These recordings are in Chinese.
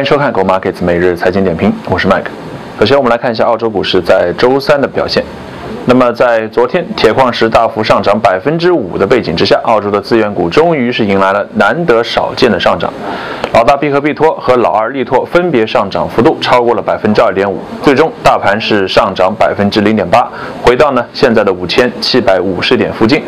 欢迎收看《狗 Markets 每日财经点评》，我是 Mike。首先，我们来看一下澳洲股市在周三的表现。那么，在昨天铁矿石大幅上涨百分之五的背景之下，澳洲的资源股终于是迎来了难得少见的上涨。老大必和必托和老二力拓分别上涨幅度超过了百分之二点五，最终大盘是上涨百分之零点八，回到呢现在的五千七百五十点附近。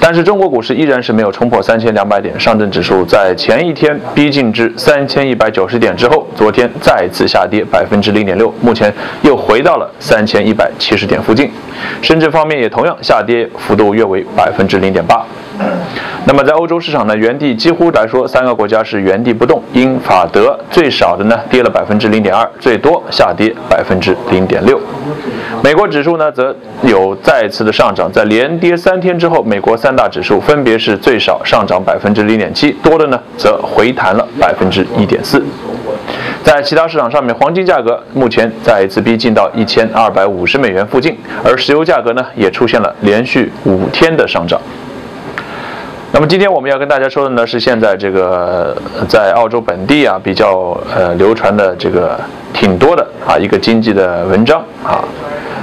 但是中国股市依然是没有冲破三千两百点，上证指数在前一天逼近至三千一百九十点之后，昨天再次下跌百分之零点六，目前又回到了三千一百七十点附近。深圳方面也同样下跌幅度约为百分之零点八。那么在欧洲市场呢，原地几乎来说，三个国家是原地不动。英法德最少的呢跌了百分之零点二，最多下跌百分之零点六。美国指数呢则有再次的上涨，在连跌三天之后，美国三大指数分别是最少上涨百分之零点七，多的呢则回弹了百分之一点四。在其他市场上面，黄金价格目前再一次逼近到一千二百五十美元附近，而石油价格呢也出现了连续五天的上涨。那么今天我们要跟大家说的呢，是现在这个在澳洲本地啊比较呃流传的这个挺多的啊一个经济的文章啊，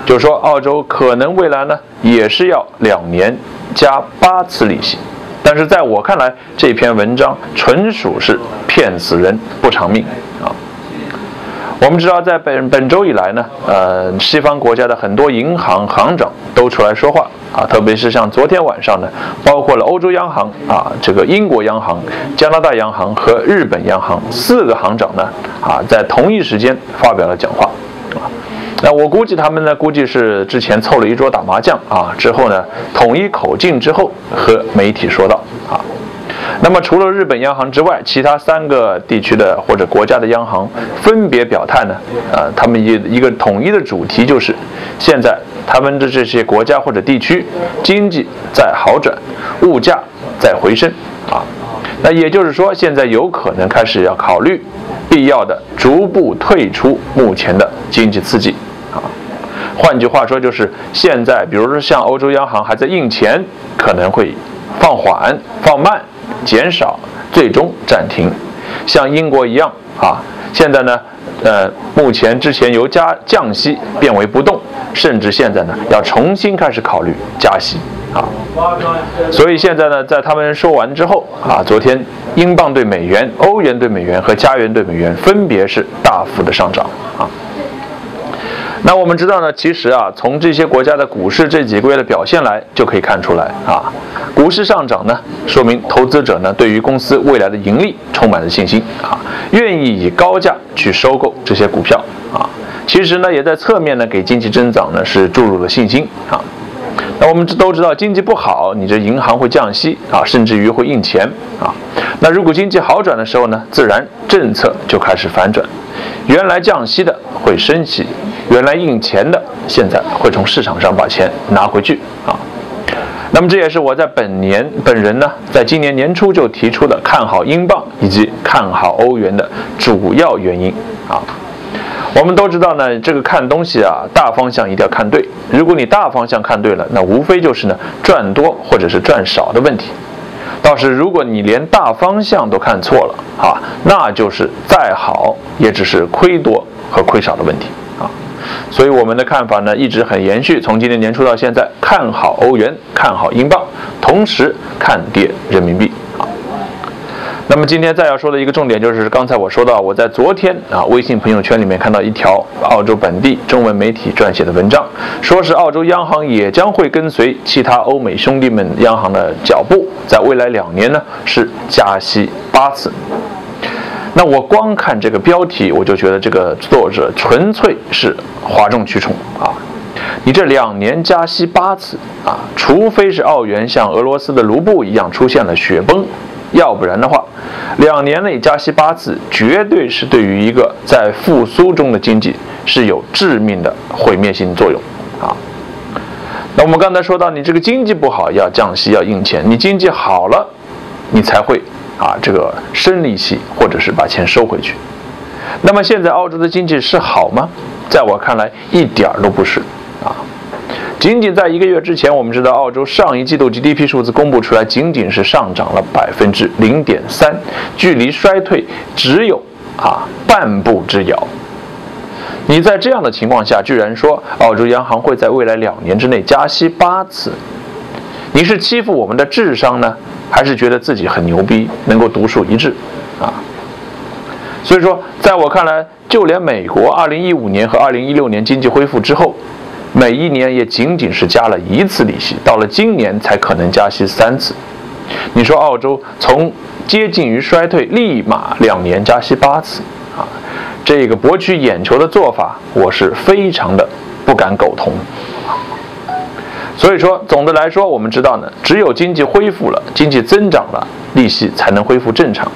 就是说澳洲可能未来呢也是要两年加八次利息，但是在我看来，这篇文章纯属是骗死人不偿命啊。我们知道，在本本周以来呢，呃，西方国家的很多银行行长都出来说话啊，特别是像昨天晚上呢，包括了欧洲央行啊，这个英国央行、加拿大央行和日本央行四个行长呢，啊，在同一时间发表了讲话啊。那我估计他们呢，估计是之前凑了一桌打麻将啊，之后呢，统一口径之后和媒体说道啊。那么除了日本央行之外，其他三个地区的或者国家的央行分别表态呢？呃，他们一一个统一的主题就是，现在他们的这些国家或者地区经济在好转，物价在回升啊。那也就是说，现在有可能开始要考虑必要的逐步退出目前的经济刺激啊。换句话说，就是现在，比如说像欧洲央行还在印钱，可能会放缓、放慢。减少，最终暂停，像英国一样啊。现在呢，呃，目前之前由加降息变为不动，甚至现在呢要重新开始考虑加息啊。所以现在呢，在他们说完之后啊，昨天英镑对美元、欧元对美元和加元对美元分别是大幅的上涨啊。那我们知道呢，其实啊，从这些国家的股市这几个月的表现来，就可以看出来啊，股市上涨呢，说明投资者呢对于公司未来的盈利充满了信心啊，愿意以高价去收购这些股票啊，其实呢，也在侧面呢给经济增长呢是注入了信心啊。那我们都知道，经济不好，你这银行会降息啊，甚至于会印钱啊。那如果经济好转的时候呢，自然政策就开始反转，原来降息的会升息。原来印钱的，现在会从市场上把钱拿回去啊。那么这也是我在本年本人呢，在今年年初就提出的看好英镑以及看好欧元的主要原因啊。我们都知道呢，这个看东西啊，大方向一定要看对。如果你大方向看对了，那无非就是呢赚多或者是赚少的问题。倒是如果你连大方向都看错了啊，那就是再好也只是亏多和亏少的问题啊。所以我们的看法呢，一直很延续，从今年年初到现在，看好欧元，看好英镑，同时看跌人民币。那么今天再要说的一个重点就是，刚才我说到，我在昨天啊微信朋友圈里面看到一条澳洲本地中文媒体撰写的文章，说是澳洲央行也将会跟随其他欧美兄弟们央行的脚步，在未来两年呢是加息八次。那我光看这个标题，我就觉得这个作者纯粹是哗众取宠啊！你这两年加息八次啊，除非是澳元像俄罗斯的卢布一样出现了雪崩，要不然的话，两年内加息八次，绝对是对于一个在复苏中的经济是有致命的毁灭性作用啊！那我们刚才说到，你这个经济不好要降息要印钱，你经济好了，你才会。啊，这个生利息，或者是把钱收回去。那么现在澳洲的经济是好吗？在我看来，一点儿都不是。啊，仅仅在一个月之前，我们知道澳洲上一季度 GDP 数字公布出来，仅仅是上涨了百分之零点三，距离衰退只有啊半步之遥。你在这样的情况下，居然说澳洲央行会在未来两年之内加息八次，你是欺负我们的智商呢，还是觉得自己很牛逼，能够独树一帜啊？所以说，在我看来，就连美国2015年和2016年经济恢复之后，每一年也仅仅是加了一次利息，到了今年才可能加息三次。你说澳洲从接近于衰退，立马两年加息八次啊，这个博取眼球的做法，我是非常的不敢苟同。所以说，总的来说，我们知道呢，只有经济恢复了，经济增长了，利息才能恢复正常。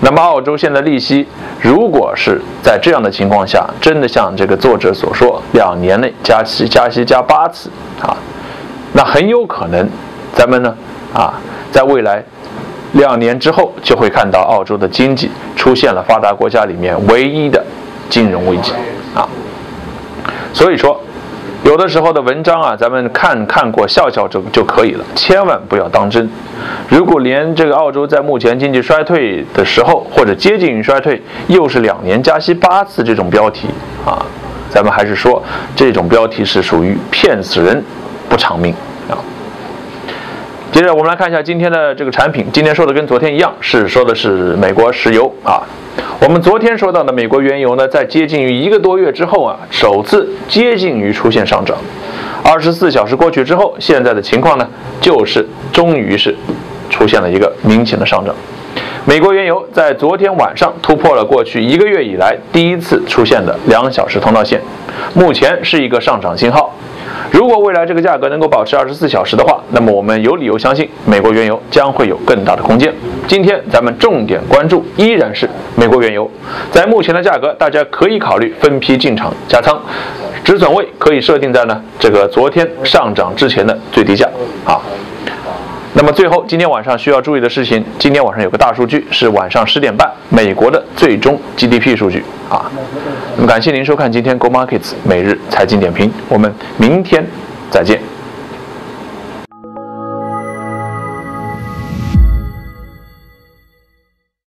那么，澳洲现在利息，如果是在这样的情况下，真的像这个作者所说，两年内加息加息加八次啊，那很有可能，咱们呢啊，在未来两年之后，就会看到澳洲的经济出现了发达国家里面唯一的金融危机啊。所以说。有的时候的文章啊，咱们看看过笑笑就就可以了，千万不要当真。如果连这个澳洲在目前经济衰退的时候，或者接近于衰退，又是两年加息八次这种标题啊，咱们还是说这种标题是属于骗死人不偿命啊。接着我们来看一下今天的这个产品，今天说的跟昨天一样，是说的是美国石油啊。我们昨天说到的美国原油呢，在接近于一个多月之后啊，首次接近于出现上涨。二十四小时过去之后，现在的情况呢，就是终于是出现了一个明显的上涨。美国原油在昨天晚上突破了过去一个月以来第一次出现的两小时通道线，目前是一个上涨信号。如果未来这个价格能够保持二十四小时的话，那么我们有理由相信美国原油将会有更大的空间。今天咱们重点关注依然是美国原油，在目前的价格，大家可以考虑分批进场加仓，止损位可以设定在呢这个昨天上涨之前的最低价啊。那么最后，今天晚上需要注意的事情，今天晚上有个大数据是晚上十点半，美国的最终 GDP 数据啊。那么感谢您收看今天 Go Markets 每日财经点评，我们明天再见。